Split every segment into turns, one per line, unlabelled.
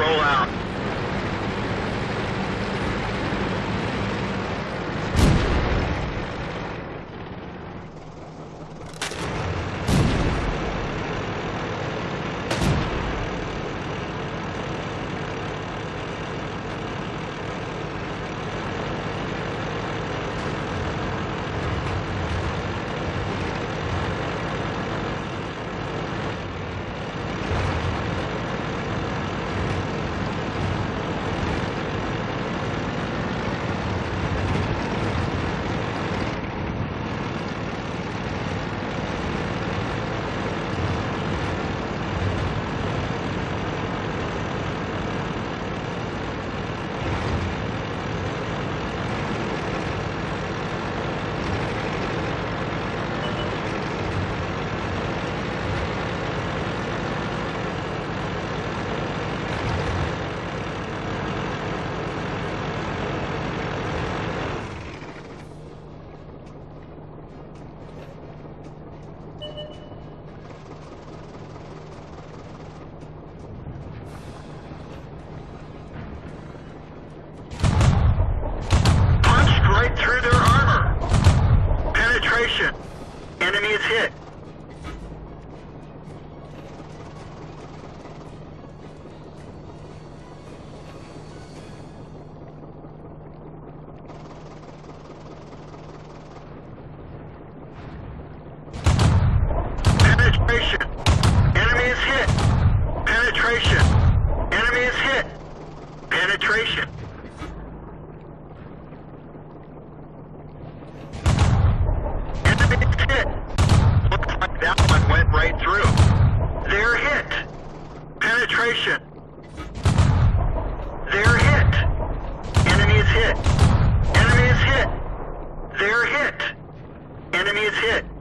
roll out. Punched right through their armor. Penetration. Enemy is hit. Enemy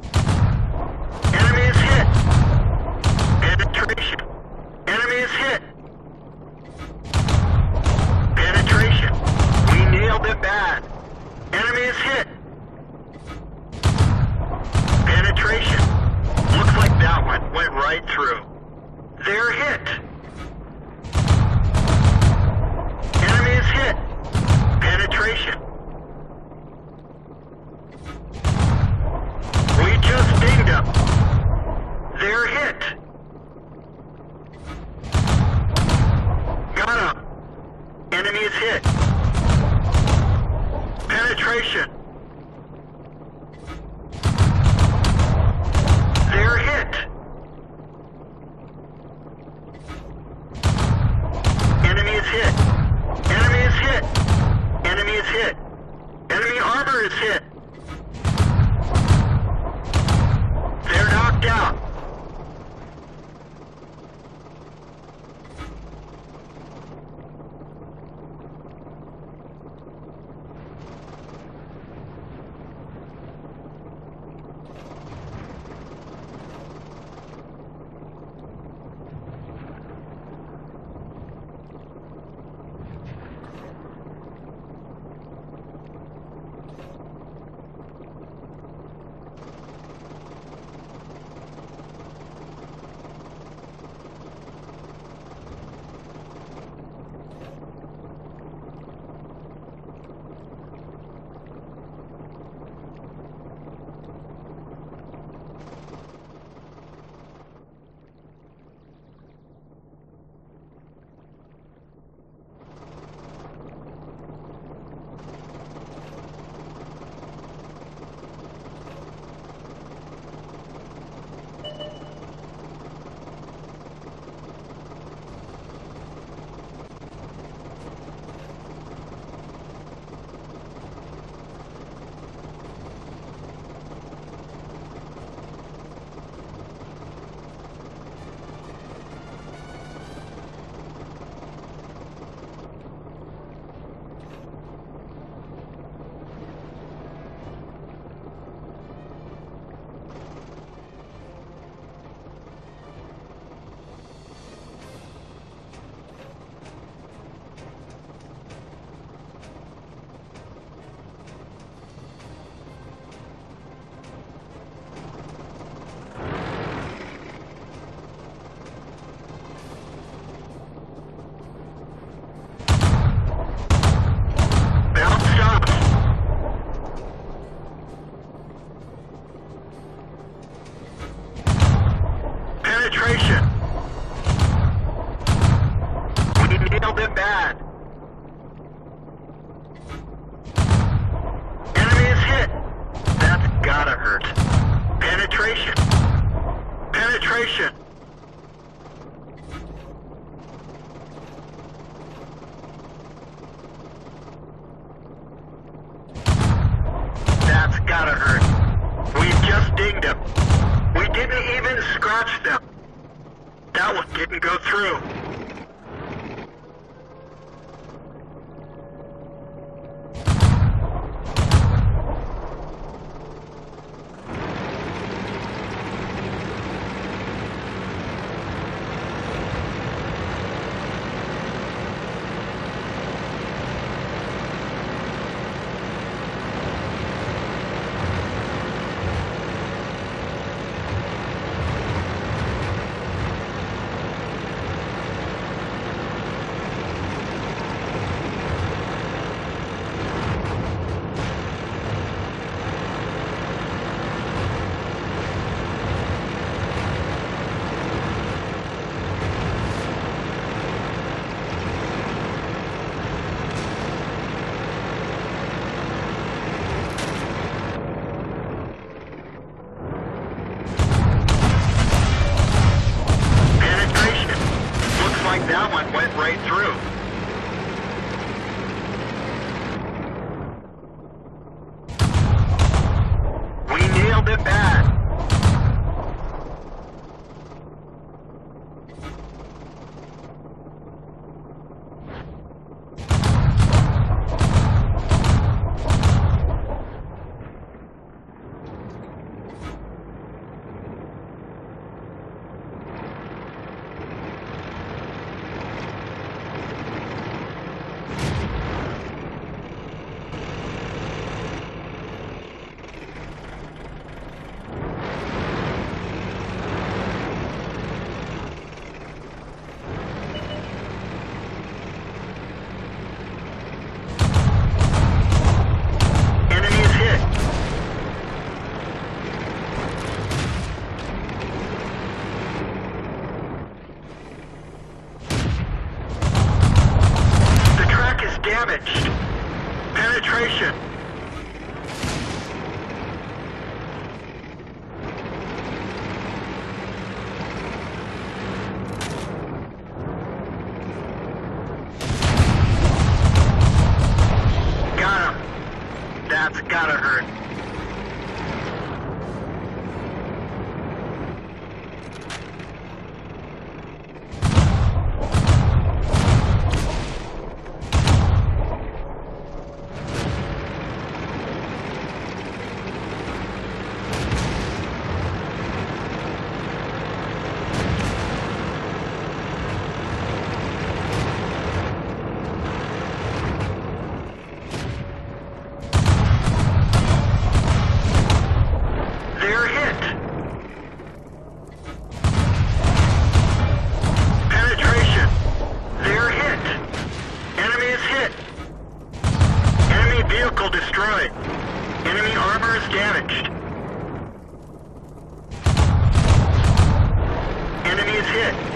Penetration. Penetration. That's gotta hurt. We just dinged them. We didn't even scratch them. That one didn't go through. Right through. vehicle destroyed. Enemy armor is damaged. Enemy is hit.